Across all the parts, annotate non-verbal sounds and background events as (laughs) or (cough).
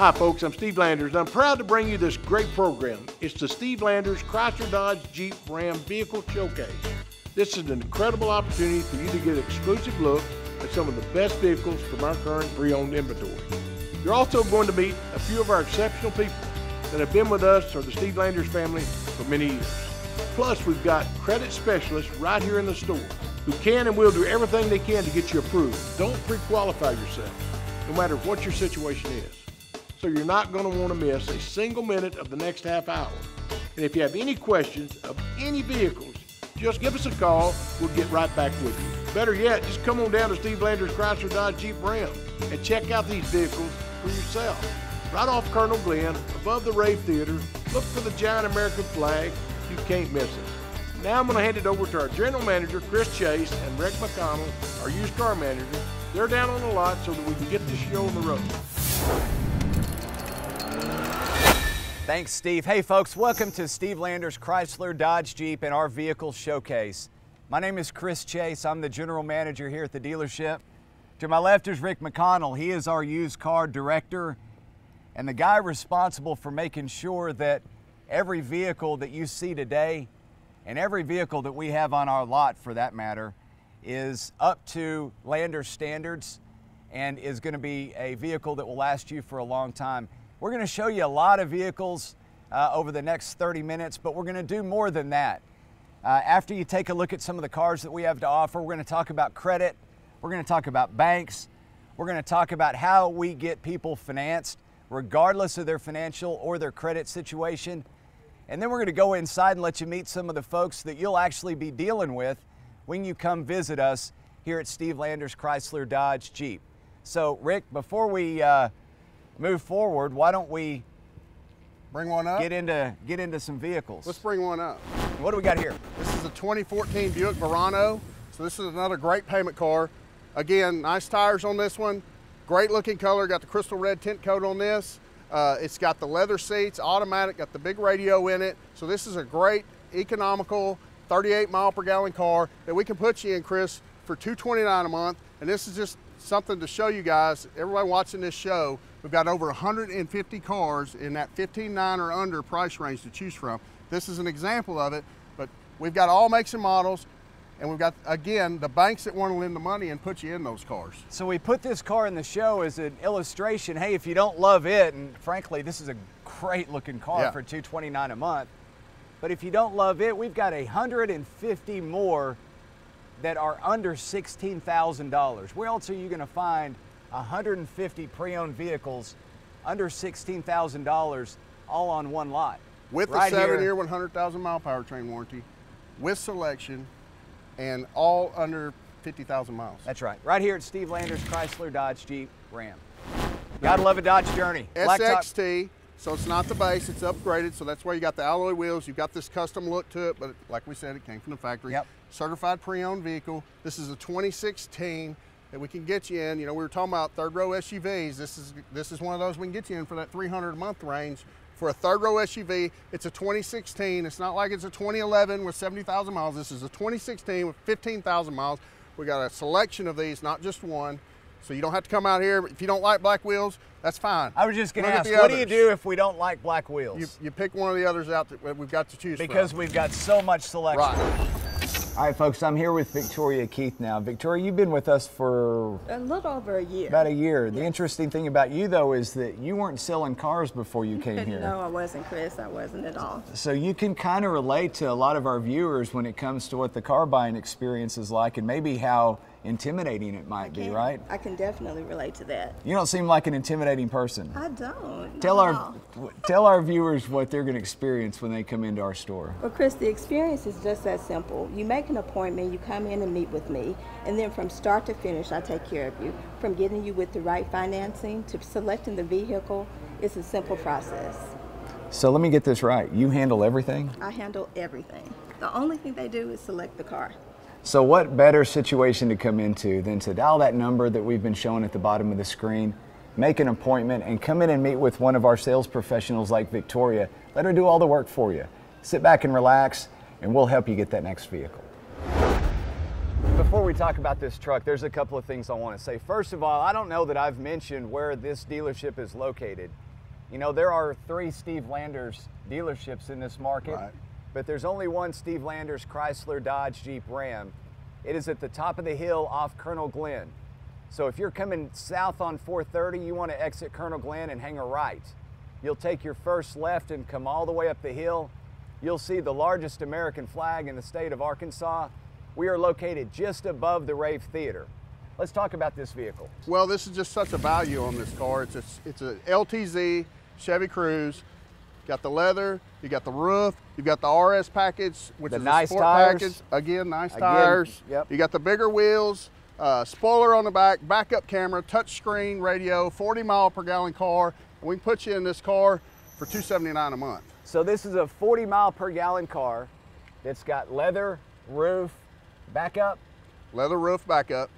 Hi, folks. I'm Steve Landers, and I'm proud to bring you this great program. It's the Steve Landers Chrysler Dodge Jeep Ram Vehicle Showcase. This is an incredible opportunity for you to get an exclusive look at some of the best vehicles from our current pre-owned inventory. You're also going to meet a few of our exceptional people that have been with us or the Steve Landers family for many years. Plus, we've got credit specialists right here in the store who can and will do everything they can to get you approved. Don't pre-qualify yourself, no matter what your situation is so you're not going to want to miss a single minute of the next half hour. And if you have any questions of any vehicles, just give us a call. We'll get right back with you. Better yet, just come on down to Steve Landers Chrysler Dodge Jeep Ram and check out these vehicles for yourself. Right off Colonel Glenn, above the Rave Theater, look for the giant American flag. You can't miss it. Now I'm going to hand it over to our general manager, Chris Chase, and Rick McConnell, our used car manager. They're down on the lot so that we can get this show on the road. Thanks, Steve. Hey, folks, welcome to Steve Landers Chrysler Dodge Jeep and our vehicle showcase. My name is Chris Chase. I'm the general manager here at the dealership. To my left is Rick McConnell. He is our used car director and the guy responsible for making sure that every vehicle that you see today and every vehicle that we have on our lot for that matter is up to Landers standards and is going to be a vehicle that will last you for a long time. We're going to show you a lot of vehicles uh, over the next 30 minutes, but we're going to do more than that. Uh, after you take a look at some of the cars that we have to offer, we're going to talk about credit, we're going to talk about banks, we're going to talk about how we get people financed, regardless of their financial or their credit situation. And then we're going to go inside and let you meet some of the folks that you'll actually be dealing with when you come visit us here at Steve Landers Chrysler Dodge Jeep. So, Rick, before we uh, move forward, why don't we bring one up? Get into get into some vehicles. Let's bring one up. What do we got here? This is a 2014 Buick Verano. So this is another great payment car. Again, nice tires on this one. Great looking color. Got the crystal red tint coat on this. Uh, it's got the leather seats, automatic, got the big radio in it. So this is a great economical 38 mile per gallon car that we can put you in, Chris, for 229 a month. And this is just something to show you guys, everybody watching this show, we've got over 150 cars in that 15.9 or under price range to choose from. This is an example of it, but we've got all makes and models, and we've got, again, the banks that want to lend the money and put you in those cars. So we put this car in the show as an illustration. Hey, if you don't love it, and frankly, this is a great looking car yeah. for 229 a month, but if you don't love it, we've got 150 more that are under $16,000. Where else are you going to find 150 pre-owned vehicles under $16,000 all on one lot? With right a seven-year, 100,000 mile powertrain warranty, with selection, and all under 50,000 miles. That's right. Right here at Steve Landers Chrysler Dodge Jeep Ram. Gotta love a Dodge Journey. SXT, so it's not the base, it's upgraded, so that's why you got the alloy wheels, you've got this custom look to it, but like we said, it came from the factory. Yep certified pre-owned vehicle. This is a 2016 that we can get you in. You know, we were talking about third row SUVs. This is this is one of those we can get you in for that 300 a month range. For a third row SUV, it's a 2016. It's not like it's a 2011 with 70,000 miles. This is a 2016 with 15,000 miles. We got a selection of these, not just one. So you don't have to come out here. If you don't like black wheels, that's fine. I was just going to ask, what others. do you do if we don't like black wheels? You, you, pick one of the others out that we've got to choose because from. we've got so much selection. Right. All right, folks, I'm here with Victoria Keith now. Victoria, you've been with us for a little over a year. About a year. The interesting thing about you, though, is that you weren't selling cars before you came (laughs) here. no, I wasn't, Chris. I wasn't at all. So you can kind of relate to a lot of our viewers when it comes to what the car buying experience is like and maybe how intimidating it might be, right? I can definitely relate to that. You don't seem like an intimidating person. I don't. Tell our tell our viewers what they're going to experience when they come into our store. Well, Chris, the experience is just that simple. You make an appointment, you come in and meet with me, and then from start to finish, I take care of you. From getting you with the right financing to selecting the vehicle, it's a simple process. So let me get this right. You handle everything? I handle everything. The only thing they do is select the car. So what better situation to come into than to dial that number that we've been showing at the bottom of the screen, make an appointment, and come in and meet with one of our sales professionals like Victoria. Let her do all the work for you. Sit back and relax, and we'll help you get that next vehicle. Before we talk about this truck, there's a couple of things I want to say. First of all, I don't know that I've mentioned where this dealership is located. You know, there are three Steve Landers dealerships in this market, Right. But there's only one Steve Landers Chrysler Dodge Jeep Ram. It is at the top of the hill off Colonel Glenn. So if you're coming south on 430, you want to exit Colonel Glenn and hang a right. You'll take your first left and come all the way up the hill. You'll see the largest American flag in the state of Arkansas. We are located just above the Rave Theater. Let's talk about this vehicle. Well, this is just such a value on this car. It's a, it's a LTZ Chevy Cruze. Got the leather, you got the roof, you got the RS package, which The is nice a sport tires. package. Again, nice Again, tires. yep. You got the bigger wheels, uh, spoiler on the back, backup camera, touch screen radio, 40 mile per gallon car. We can put you in this car for 279 a month. So this is a 40 mile per gallon car that's got leather, roof, backup, Leather roof backup,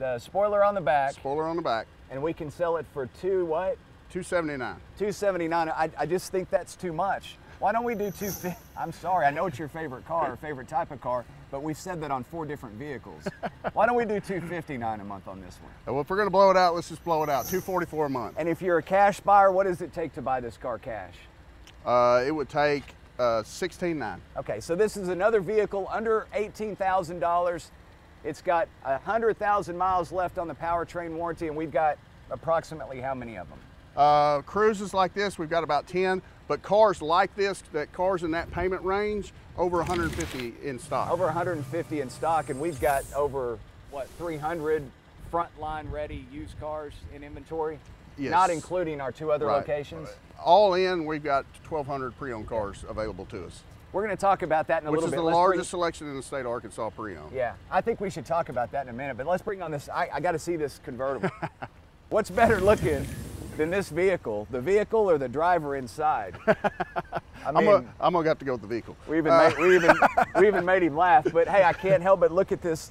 the spoiler on the back, spoiler on the back, and we can sell it for two what? 279. 279. I, I just think that's too much. Why don't we do 250? I'm sorry, I know it's your favorite car, or favorite type of car, but we've said that on four different vehicles. (laughs) Why don't we do 259 a month on this one? Well, if we're gonna blow it out, let's just blow it out. 244 a month. And if you're a cash buyer, what does it take to buy this car cash? Uh, it would take uh, 16.9. Okay, so this is another vehicle under $18,000. It's got 100,000 miles left on the powertrain warranty, and we've got approximately how many of them? Uh, Cruzes like this, we've got about 10, but cars like this, that cars in that payment range, over 150 in stock. Over 150 in stock, and we've got over, what, 300 frontline ready used cars in inventory? Yes. Not including our two other Right. locations. All in, we've got 1,200 pre-owned cars available to us, We're going to talk about that in a which little is bit. the Let's bring- largest selection in the state of Arkansas pre-owned. Yeah, I think we should talk about that in a minute, but let's bring on this. I, I got to see this convertible. (laughs) What's better looking than this vehicle, the vehicle or the driver inside? (laughs) I I'm gonna, I'm gonna have to go with the vehicle. we even, Uh, made, we, even, (laughs) we even made him laugh, but hey, I can't help but look at this,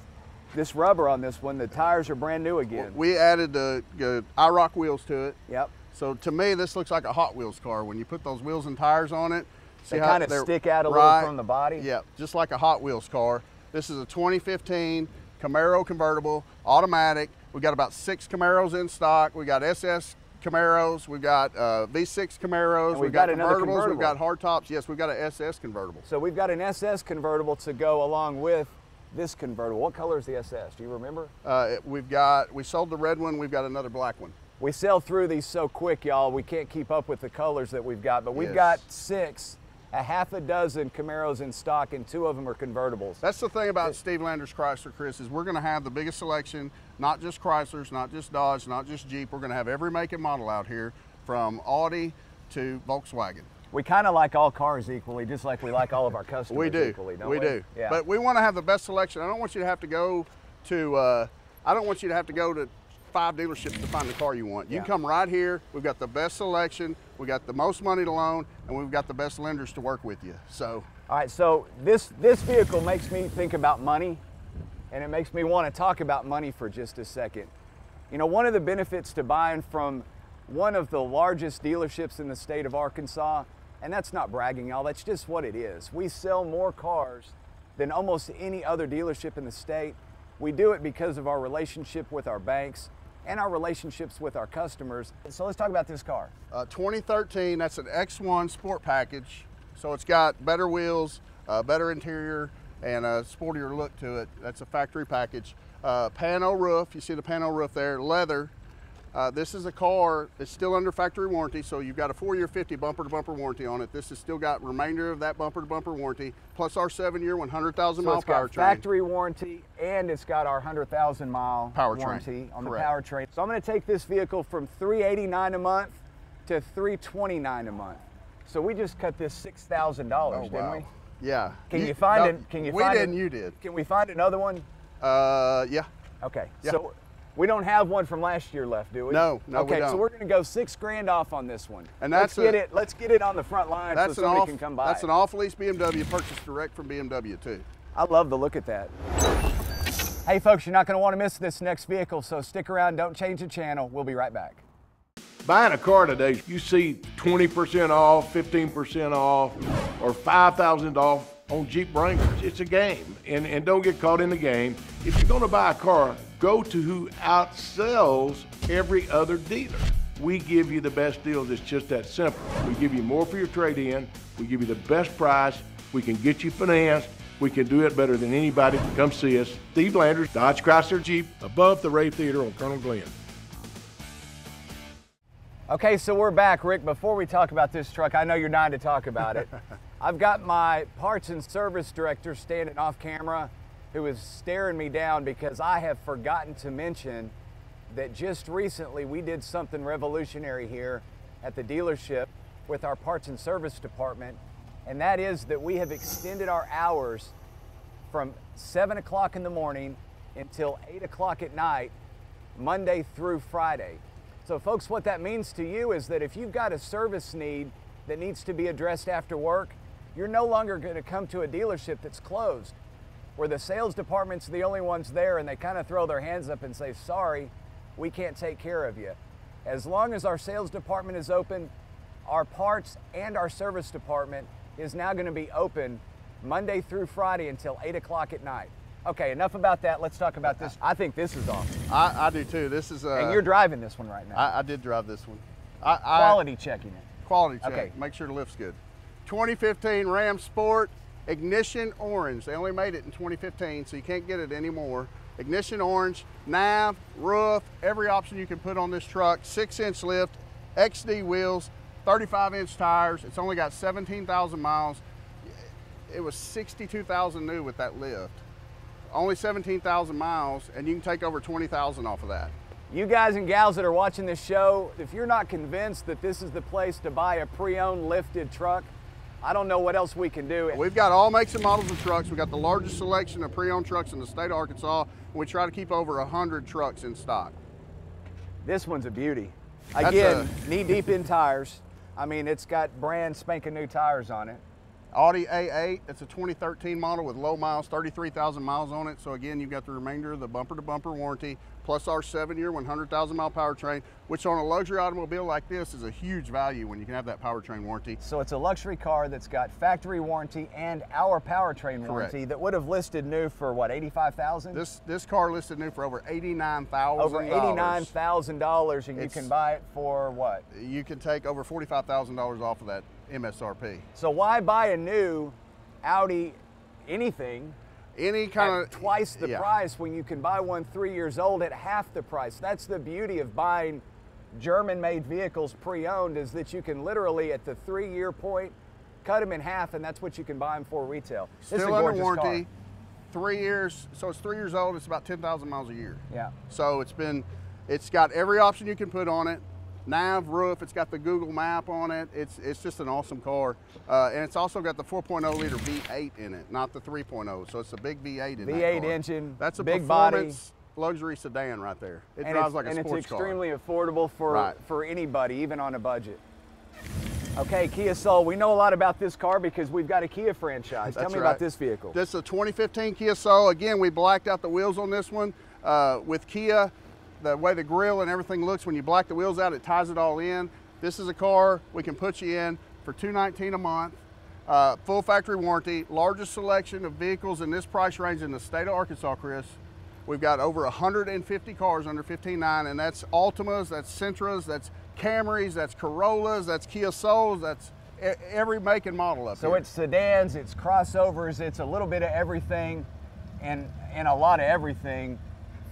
this rubber on this one. The tires are brand new again. we added the, the IROC wheels to it. Yep. So to me, this looks like a Hot Wheels car. When you put those wheels and tires on it, see They kinda stick out a little from the body? Yeah, just like a Hot Wheels car. This is a 2015 Camaro convertible, automatic. We got about six Camaros in stock. We got SS Camaros. We've got uh, V6 Camaros. we've we've got got, convertibles. convertible. We've got hardtops. Yes, we've got an SS convertible. So we've got an SS convertible to go along with this convertible. What color is the SS? Do you remember? Uh, we've got. We sold the red one. We've got another black one. We sell through these so quick, y'all, we can't keep up with the colors that we've got, but we've Yes. got six, a half a dozen Camaros in stock, and two of them are convertibles. That's the thing about Steve Landers Chrysler, Chris, is we're going to have the biggest selection, not just Chryslers, not just Dodge, not just Jeep. We're going to have every make and model out here, from Audi to Volkswagen. We kind of like all cars equally, just like we like all of our customers We do. equally, don't we we? do. Yeah. But we want to have the best selection. I don't want you to have to go to. Uh, I don't want you to have to go to five dealerships to find the car you want. You Yeah. can come right here. We've got the best selection. We got the most money to loan, and we've got the best lenders to work with you. So all right, so this this vehicle makes me think about money, and it makes me want to talk about money for just a second. You know, one of the benefits to buying from one of the largest dealerships in the state of Arkansas, and that's not bragging, y'all, that's just what it is. We sell more cars than almost any other dealership in the state. We do it because of our relationship with our banks and our relationships with our customers. So let's talk about this car. Uh, 2013, that's an X1 Sport Package. So it's got better wheels, uh, better interior, and a sportier look to it. That's a factory package. Uh, roof, you see the pano roof there, leather. Uh, this is a car that's still under factory warranty, so you've got a four-year 50 bumper-to-bumper warranty on it. This has still got remainder of that bumper-to-bumper warranty, plus our seven-year, 100,000 So powertrain. factory warranty and it's got our 100,000 mile Powertrain, warranty on correct. the powertrain. So I'm going to take this vehicle from 389 a month to 329 a month. So we just cut this $6,000, Oh, didn't wow. we? Yeah. Can you, find no, it? Can you we find didn't, it- you did. Can we find another one? Uh, yeah. Okay. Yeah. So we don't have one from last year left, do we? No, no, we Okay, so don't. we're going to go six grand off on this one. And let's that's get a- it. Let's get it on the front line That's so an somebody off. can come by. That's it. an off-lease BMW purchased direct from BMW too. I love the look at that. Hey folks, you're not going to want to miss this next vehicle, so stick around, don't change the channel. We'll be right back. Buying a car today, you see 20% off, 15% off, or 5,000 off on Jeep Wranglers. It's a game, and, and don't get caught in the game. If you're gonna buy a car, go to who outsells every other dealer. we give you the best deals. It's just that simple. We give you more for your trade in, we give you the best price, we can get you financed. We can do it better than anybody. Come see us. Steve Landers, Dodge Chrysler Jeep, above the Rave Theater on Colonel Glenn. Okay, so we're back, Rick. Before we talk about this truck, I know you're dying to talk about it. (laughs) I've got my parts and service director standing off camera who is staring me down because I have forgotten to mention that just recently we did something revolutionary here at the dealership with our parts and service department, and that is that we have extended our hours from 7 o'clock in the morning until 8 o'clock at night, Monday through Friday. So, folks, what that means to you is that if you've got a service need that needs to be addressed after work, you're no longer going to come to a dealership that's closed, where the sales department's the only ones there and they kind of throw their hands up and say, Sorry, we can't take care of you. As long as our sales department is open, our parts and our service department is now going to be open Monday through Friday until 8 o'clock at night. Okay, enough about that. Let's talk about this. I think this is awesome. I, I do too. This is. Uh, and you're driving this one right now. I, I did drive this one. I, quality checking it. Quality check. Okay. Make sure the lift's good. 2015 Ram Sport Ignition Orange. They only made it in 2015, so you can't get it anymore. Ignition Orange, nav, roof, every option you can put on this truck. Six inch lift, XD wheels, 35 inch tires. It's only got 17,000 miles. It was 62,000 new with that lift. Only 17,000 miles, and you can take over 20,000 off of that. You guys and gals that are watching this show, if you're not convinced that this is the place to buy a pre-owned lifted truck, I don't know what else we can do. We've got all makes and models of trucks. We've got the largest selection of pre-owned trucks in the state of Arkansas. We try to keep over 100 trucks in stock. This one's a beauty. Again, a, knee deep in tires. I mean, it's got brand spanking new tires on it. Audi A8, it's a 2013 model with low miles, 33,000 miles on it. So again, you've got the remainder of the bumper to bumper warranty, plus our seven year, 100,000 mile powertrain, which on a luxury automobile like this is a huge value when you can have that powertrain warranty. So it's a luxury car that's got factory warranty and our powertrain warranty Correct. that would have listed new for what, 85,000? This this car listed new for over 89,000 Over $89,000 and It's- you can buy it for what? You can take over $45,000 off of that MSRP. So why buy a new Audi anything Any kind of twice the yeah. price when you can buy one three years old at half the price? That's the beauty of buying German-made vehicles pre-owned is that you can literally at the three-year point cut them in half, and that's what you can buy them for retail. This is a Still under warranty. car. Three years, so it's three years old. It's about 10,000 miles a year. Yeah. So it's been, it's got every option you can put on it. Nav roof, it's got the Google map on it. It's it's just an awesome car. Uh, and it's also got the 4.0 liter V8 in it, not the 3.0. So it's a big V8 in that V8 car. engine, That's a big body. luxury sedan right there. It and drives like a sports car. and it's car. extremely affordable for Right. for anybody, even on a budget. Okay, Kia Soul. We know a lot about this car because we've got a Kia franchise. (laughs) Tell me right. about this vehicle. This is a 2015 Kia Soul. Again, we blacked out the wheels on this one. Uh, with Kia, the way the grill and everything looks, when you black the wheels out, it ties it all in. This is a car we can put you in for 219 a month. Uh, full factory warranty, largest selection of vehicles in this price range in the state of Arkansas, Chris. We've got over 150 cars under 15.9, and that's Altimas, that's Sentras, that's Camrys, that's Corollas, that's Kia Souls, that's every make and model up So here. it's sedans, it's crossovers, it's a little bit of everything, and and a lot of everything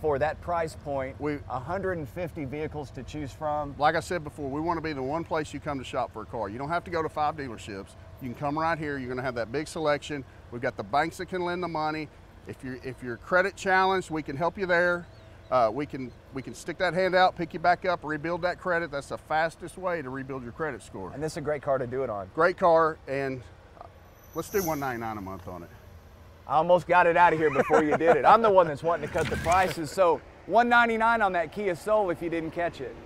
for that price point. We- 150 vehicles to choose from. like I said before, we want to be the one place you come to shop for a car. You don't have to go to five dealerships. You can come right here. You're going to have that big selection. We've got the banks that can lend the money. If you're if you're credit challenged, we can help you there. Uh, we can we can stick that hand out, pick you back up, rebuild that credit. That's the fastest way to rebuild your credit score. And this is a great car to do it on. Great car, and let's do 199 a month on it. I almost got it out of here before you did it. I'm the one that's wanting to cut the prices. So 199 on that Kia Soul if you didn't catch it.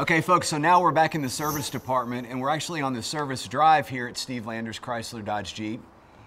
Okay, folks, so now we're back in the service department and we're actually on the service drive here at Steve Landers Chrysler Dodge Jeep.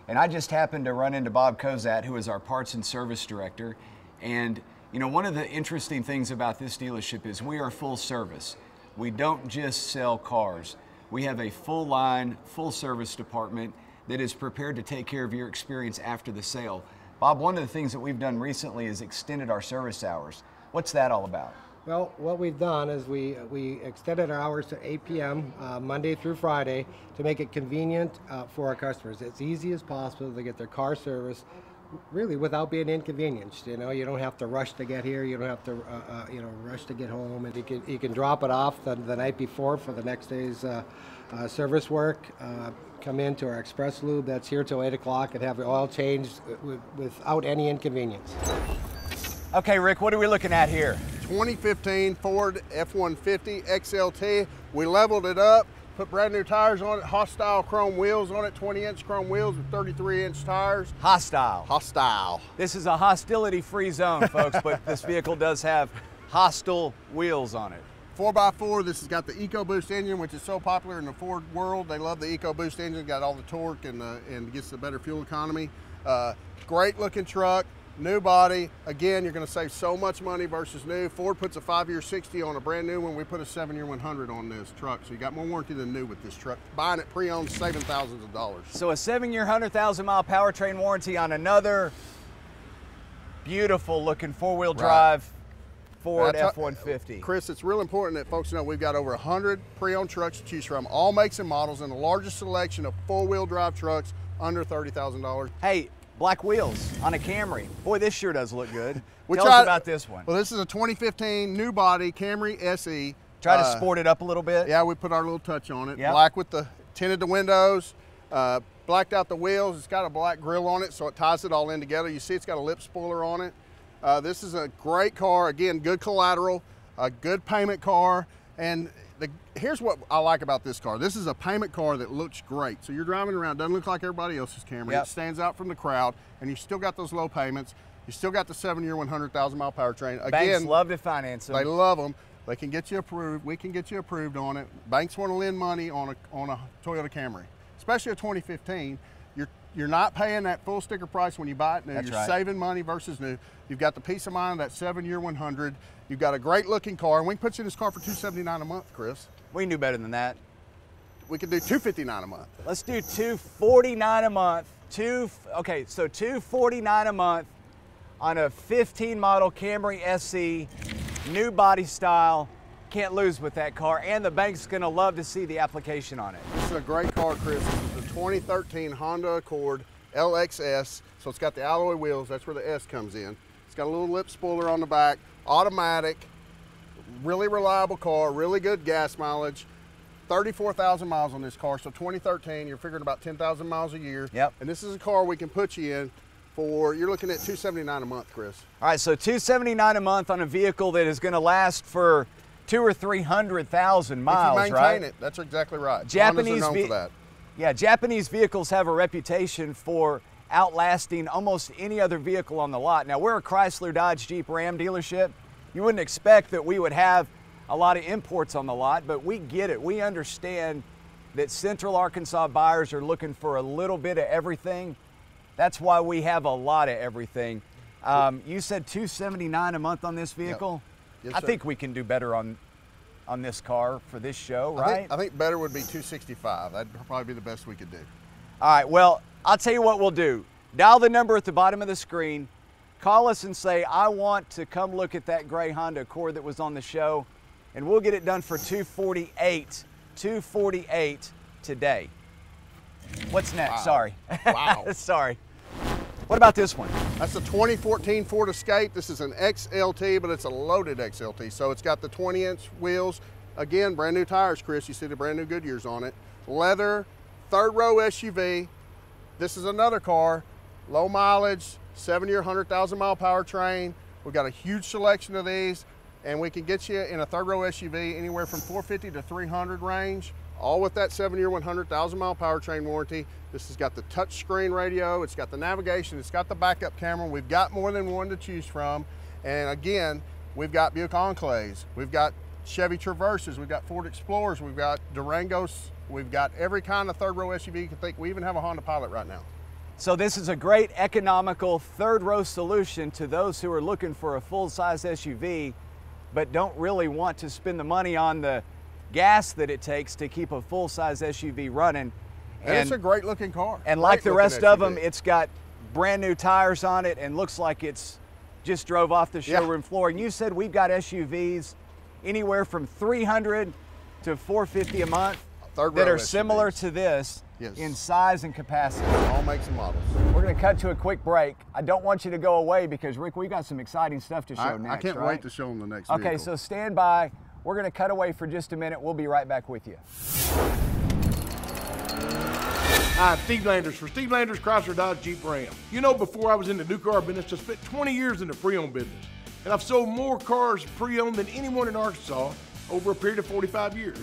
And I just happened to run into Bob Kozat, who is our parts and service director. And, you know, one of the interesting things about this dealership is we are full service. We don't just sell cars. We have a full line, full service department that is prepared to take care of your experience after the sale. Bob, one of the things that we've done recently is extended our service hours. What's that all about? Well, what we've done is we we extended our hours to 8 p.m. Uh, Monday through Friday to make it convenient uh, for our customers. It's easy as possible to get their car service, really without being inconvenienced. You know, you don't have to rush to get here. You don't have to uh, uh you know rush to get home, and you can you can drop it off the, the night before for the next day's uh, uh, service work. Come into our express lube that's here till 8 o'clock and have the oil changed without any inconvenience. Okay, Rick, what are we looking at here? 2015 Ford F-150 XLT. We leveled it up, put brand new tires on it, hostile chrome wheels on it, 20 inch chrome wheels with 33 inch tires. Hostile. Hostile. This is a hostility free zone, folks, but this vehicle does have hostile wheels on it. 4x4, this has got the EcoBoost engine, which is so popular in the Ford world. They love the EcoBoost engine, got all the torque and, the, and gets the better fuel economy. Uh, great looking truck. New body, again, you're gonna save so much money versus new. Ford puts a five-year 60 on a brand new one. We put a seven-year 100 on this truck. So you got more warranty than new with this truck. Buying it pre-owned, saving thousands of dollars. So a seven-year, 100,000 mile powertrain warranty on another beautiful looking four-wheel drive right. Ford F-150. Chris, it's real important that folks know we've got over 100 pre-owned trucks to choose from, all makes and models, and the largest selection of four-wheel drive trucks under $30,000. Hey, black wheels on a Camry. Boy, this sure does look good. (laughs) we Tell tried, us about this one. Well, this is a 2015 new body Camry SE. Try uh, to sport it up a little bit. Yeah, we put our little touch on it. Yep. Black with the tinted the windows, uh, blacked out the wheels. It's got a black grill on it, so it ties it all in together. You see it's got a lip spoiler on it. Uh, this is a great car. Again, good collateral, a good payment car, and the, here's what I like about this car. This is a payment car that looks great. So you're driving around, doesn't look like everybody else's Camry. Yep. It stands out from the crowd, and you still got those low payments. You still got the seven-year, 100,000 mile powertrain. Again, banks love to finance them. They love them. They can get you approved. We can get you approved on it. Banks want to lend money on a on a Toyota Camry, especially a 2015. You're not paying that full sticker price when you buy it new. That's you're right. saving money versus new. You've got the peace of mind of that seven-year 100. You've got a great looking car, and we can put you in this car for 279 a month, Chris. We can do better than that. We can do 259 a month. Let's do 249 a month. Two okay, so 249 a month on a 15 model Camry SE, new body style. Can't lose with that car, and the bank's gonna love to see the application on it. This is a great car, Chris. This is the 2013 Honda Accord LXS. So it's got the alloy wheels, that's where the S comes in. It's got a little lip spoiler on the back, automatic, really reliable car, really good gas mileage. 34,000 miles on this car. So 2013, you're figuring about 10,000 miles a year. Yep. And this is a car we can put you in for, you're looking at 279 a month, Chris. All right, so 279 a month on a vehicle that is going to last for two or 300,000 miles, if you maintain right? it, that's exactly right. Japanese known for that. Yeah, Japanese vehicles have a reputation for outlasting almost any other vehicle on the lot. Now, we're a Chrysler, Dodge, Jeep, Ram dealership. You wouldn't expect that we would have a lot of imports on the lot, but we get it. We understand that Central Arkansas buyers are looking for a little bit of everything. That's why we have a lot of everything. Um, you said 279 a month on this vehicle. Yes, I think we can do better on on this car for this show, right? I think, I think better would be 265. That'd probably be the best we could do. All right. Well, I'll tell you what we'll do. Dial the number at the bottom of the screen. Call us and say, I want to come look at that gray Honda Accord that was on the show, and we'll get it done for 248 248 today. What's next? Wow. Sorry. Wow. (laughs) Sorry. What about this one? That's a 2014 Ford Escape. This is an XLT, but it's a loaded XLT. So it's got the 20 inch wheels. Again, brand new tires, Chris. You see the brand new Goodyears on it. Leather, third row SUV. This is another car, low mileage, seven year, 100,000 mile powertrain. We've got a huge selection of these and we can get you in a third row SUV anywhere from 450 to 300 range, all with that seven year, 100,000 mile powertrain warranty. This has got the touch screen radio, it's got the navigation, it's got the backup camera. We've got more than one to choose from. And again, we've got Buick Enclaves, we've got Chevy Traverses, we've got Ford Explorers, we've got Durangos, we've got every kind of third row SUV you can think. We even have a Honda Pilot right now. So this is a great economical third row solution to those who are looking for a full-size SUV but don't really want to spend the money on the gas that it takes to keep a full-size SUV running. And, and, it's a great looking car. And great like the rest SUV. of them, it's got brand new tires on it and looks like it's just drove off the Yeah. showroom floor, and you said we've got SUVs anywhere from 300 to 450 a month Third that are similar to this Yes. in size and capacity. All makes and models. We're going to cut to a quick break. I don't want you to go away because Rick, we've got some exciting stuff to show I, next. I can't right? wait to show them the next Okay, vehicle. so stand by. We're going to cut away for just a minute. We'll be right back with you. Hi, Steve Landers for Steve Landers Chrysler Dodge Jeep Ram. You know, before I was in the new car business, I spent 20 years in the pre-owned business. And I've sold more cars pre-owned than anyone in Arkansas over a period of 45 years.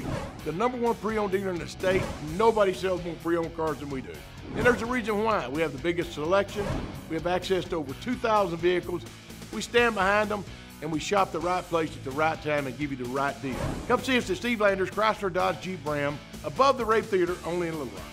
The number one pre-owned dealer in the state, nobody sells more pre-owned cars than we do. And there's a reason why. We have the biggest selection, we have access to over 2,000 vehicles, we stand behind them, and we shop the right place at the right time and give you the right deal. Come see us at Steve Landers Chrysler Dodge Jeep Ram, above the Rave Theater, only in Little Rock.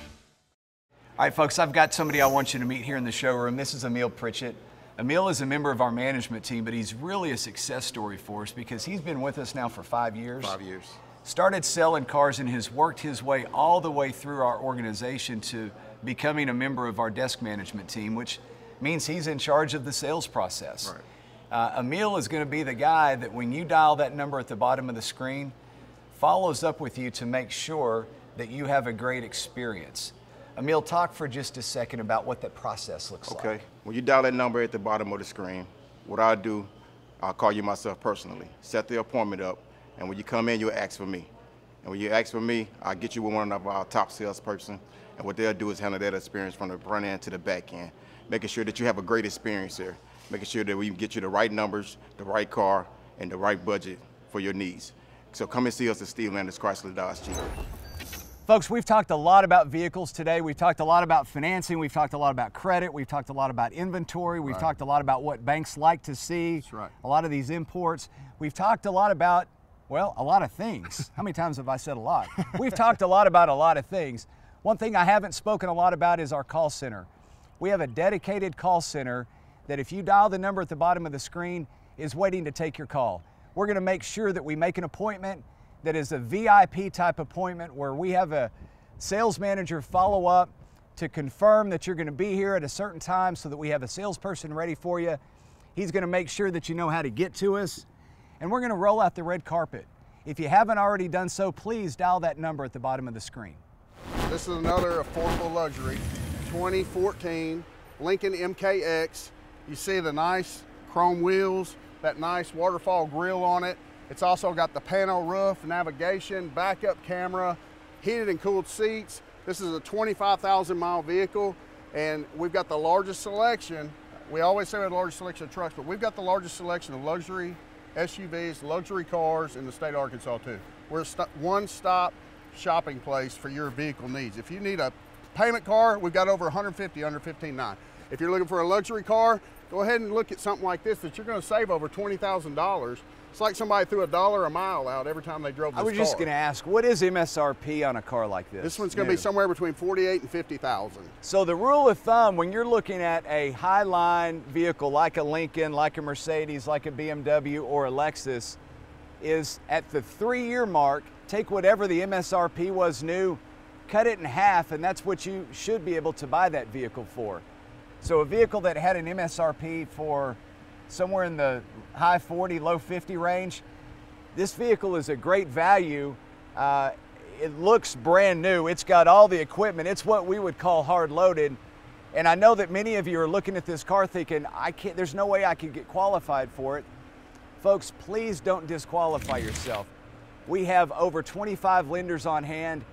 All right, folks, I've got somebody I want you to meet here in the showroom. This is Emil Pritchett. Emil is a member of our management team, but he's really a success story for us because he's been with us now for five years. Five years. Started selling cars and has worked his way all the way through our organization to becoming a member of our desk management team, which means he's in charge of the sales process. Right. Uh, Emil is going to be the guy that when you dial that number at the bottom of the screen, follows up with you to make sure that you have a great experience. Emil, talk for just a second about what that process looks like. Okay. When you dial that number at the bottom of the screen, what I'll do, I'll call you myself personally, set the appointment up, and when you come in, you'll ask for me. And when you ask for me, I'll get you with one of our top salesperson, and what they'll do is handle that experience from the front end to the back end, making sure that you have a great experience there, making sure that we get you the right numbers, the right car, and the right budget for your needs. So come and see us at Steve Landers Chrysler Dodge Jeep. Folks, we've talked a lot about vehicles today. We've talked a lot about financing. We've talked a lot about credit. We've talked a lot about inventory. We've talked a lot about what banks like to see. That's right. A lot of these imports. We've talked a lot about, well, a lot of things. How many times have I said a lot? We've talked a lot about a lot of things. One thing I haven't spoken a lot about is our call center. We have a dedicated call center that if you dial the number at the bottom of the screen is waiting to take your call. We're going to make sure that we make an appointment that is a VIP type appointment where we have a sales manager follow up to confirm that you're going to be here at a certain time so that we have a salesperson ready for you. He's going to make sure that you know how to get to us. And we're going to roll out the red carpet. If you haven't already done so, please dial that number at the bottom of the screen. This is another affordable luxury, 2014 Lincoln MKX. You see the nice chrome wheels, that nice waterfall grill on it. It's also got the panel roof, navigation, backup camera, heated and cooled seats. This is a 25,000 mile vehicle and we've got the largest selection. We always say we have the largest selection of trucks, but we've got the largest selection of luxury SUVs, luxury cars in the state of Arkansas too. We're a st- one-stop shopping place for your vehicle needs. If you need a payment car, we've got over 150 under 15.9. If you're looking for a luxury car, go ahead and look at something like this that you're going to save over $20,000. It's like somebody threw a dollar a mile out every time they drove this I was just going to ask, what is MSRP on a car like this? This one's going to be somewhere between 48 and 50,000. So the rule of thumb when you're looking at a high-line vehicle like a Lincoln, like a Mercedes, like a BMW or a Lexus is at the 3-year mark, take whatever the MSRP was new, cut it in half and that's what you should be able to buy that vehicle for. So a vehicle that had an MSRP for somewhere in the high 40, low 50 range, this vehicle is a great value. Uh, it looks brand new. It's got all the equipment. It's what we would call hard loaded. And I know that many of you are looking at this car thinking, I can't, there's no way I could get qualified for it. Folks, please don't disqualify yourself. We have over 25 lenders on hand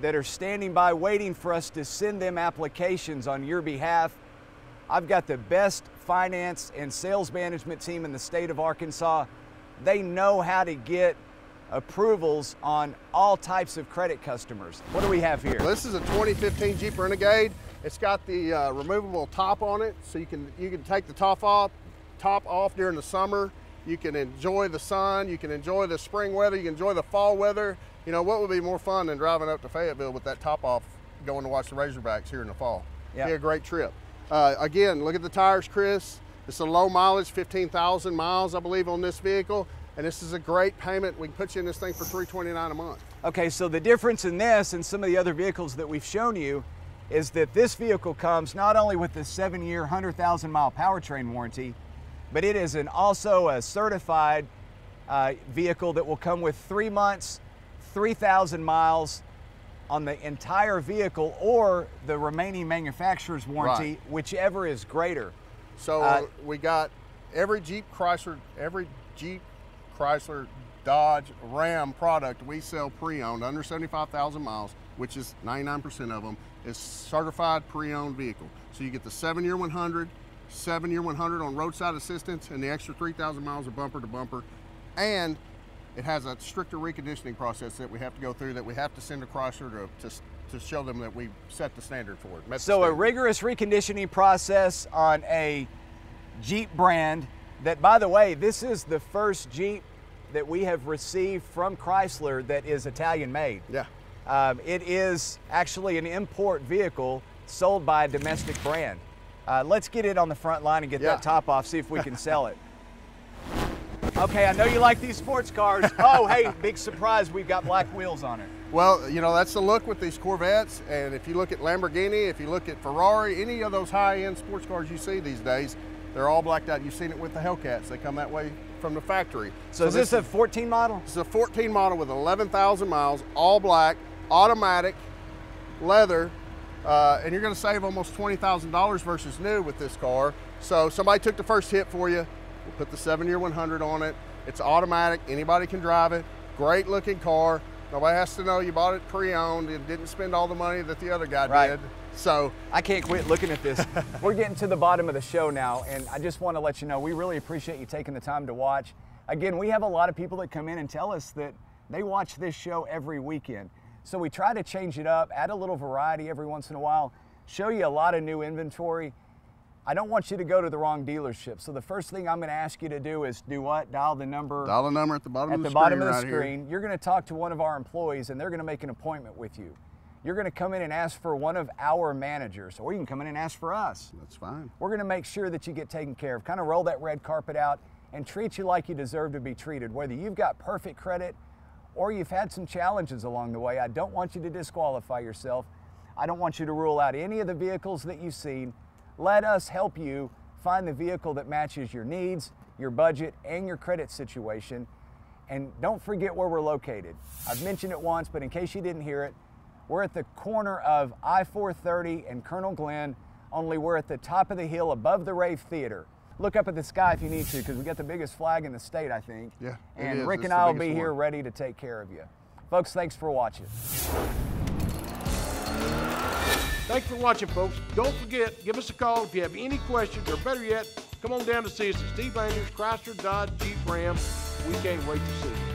that are standing by waiting for us to send them applications on your behalf. I've got the best finance and sales management team in the state of Arkansas. They know how to get approvals on all types of credit customers. What do we have here? Well, this is a 2015 Jeep Renegade. It's got the uh, removable top on it, so you can you can take the top off, top off during the summer. You can enjoy the sun. You can enjoy the spring weather. You can enjoy the fall weather. You know what would be more fun than driving up to Fayetteville with that top off, going to watch the Razorbacks here in the fall? Yeah. Be a great trip. Uh, again, look at the tires, Chris. It's a low mileage, 15,000 miles, I believe, on this vehicle. And this is a great payment. We can put you in this thing for 329 a month. Okay, so the difference in this and some of the other vehicles that we've shown you is that this vehicle comes not only with the seven year, 100,000 mile powertrain warranty, but it is an also a certified uh, vehicle that will come with three months, 3,000 miles on the entire vehicle or the remaining manufacturer's warranty, Right. whichever is greater. So Uh, we got every Jeep Chrysler, every Jeep Chrysler, Dodge, Ram product we sell pre-owned under 75,000 miles, which is 99% of them, is certified pre-owned vehicle. So you get the seven-year 100, seven-year 100 on roadside assistance, and the extra 3,000 miles of bumper to bumper, and it has a stricter reconditioning process that we have to go through that we have to send to Chrysler to, to, to show them that we set the standard for it. So a rigorous reconditioning process on a Jeep brand that, by the way, this is the first Jeep that we have received from Chrysler that is Italian made. Yeah. Um, it is actually an import vehicle sold by a domestic brand. Uh, let's get it on the front line and get Yeah. that top off, see if we can sell it. Okay, I know you like these sports cars. (laughs) Oh, hey, big surprise, we've got black wheels on it. Well, you know, that's the look with these Corvettes. And if you look at Lamborghini, if you look at Ferrari, any of those high end sports cars you see these days, they're all blacked out. You've seen it with the Hellcats, they come that way from the factory. So, is this a 14 model? This is a 14 model with 11,000 miles, all black, automatic, leather, uh, and you're going to save almost $20,000 versus new with this car. So somebody took the first hit for you. We'll put the seven-year 100 on it. It's automatic. Anybody can drive it. Great looking car. Nobody has to know you bought it pre-owned and didn't spend all the money that the other guy Right. did. So I can't quit looking at this. (laughs) We're getting to the bottom of the show now, and I just want to let you know we really appreciate you taking the time to watch. Again, we have a lot of people that come in and tell us that they watch this show every weekend. So we try to change it up, add a little variety every once in a while, show you a lot of new inventory. I don't want you to go to the wrong dealership. So the first thing I'm going to ask you to do is do what? Dial the number dial the number at the bottom at of the screen. At the, bottom of the right here. screen. You're going to talk to one of our employees and they're going to make an appointment with you. You're going to come in and ask for one of our managers, or you can come in and ask for us. That's fine. We're going to make sure that you get taken care of, kind of roll that red carpet out and treat you like you deserve to be treated. Whether you've got perfect credit or you've had some challenges along the way, I don't want you to disqualify yourself. I don't want you to rule out any of the vehicles that you've seen. Let us help you find the vehicle that matches your needs, your budget, and your credit situation. And don't forget where we're located. I've mentioned it once, but in case you didn't hear it, we're at the corner of I 430 and Colonel Glenn, only we're at the top of the hill above the Rave Theater. Look up at the sky if you need to, because we got the biggest flag in the state, I think. Yeah, And is. Rick It's and I will be here one. ready to take care of you. Folks, thanks for watching. Thanks for watching, folks. Don't forget, give us a call if you have any questions, or better yet, come on down to see us at Steve Landers, Chrysler, Dodge, Jeep, Ram. We can't wait to see you.